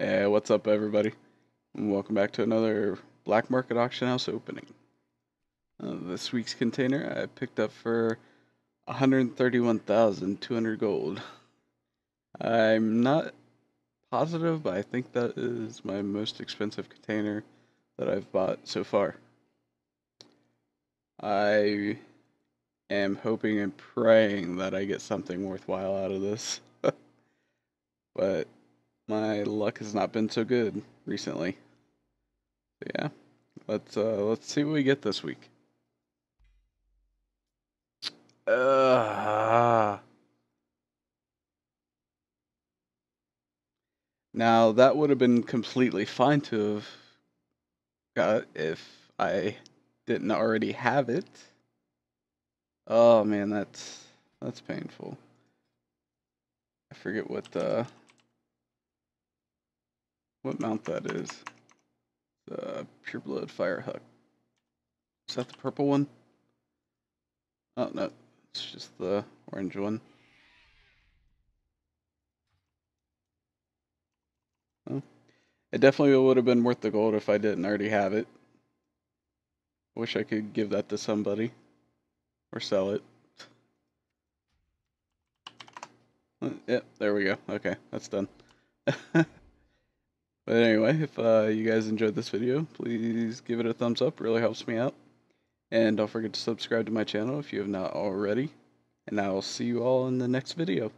Hey, what's up, everybody? And welcome back to another Black Market Auction House opening. Uh, this week's container I picked up for 131,200 gold. I'm not positive, but I think that is my most expensive container that I've bought so far. I am hoping and praying that I get something worthwhile out of this. but my luck has not been so good recently. Yeah, let's uh, let's see what we get this week. Uh, now that would have been completely fine to have got if I didn't already have it. Oh man, that's that's painful. I forget what uh what mount that is. The Pure Blood Fire Firehawk. Is that the purple one? Oh, no. It's just the orange one. Oh. It definitely would have been worth the gold if I didn't already have it. Wish I could give that to somebody. Or sell it. Uh, yep, there we go. Okay, that's done. But anyway, if uh, you guys enjoyed this video, please give it a thumbs up. It really helps me out. And don't forget to subscribe to my channel if you have not already. And I will see you all in the next video.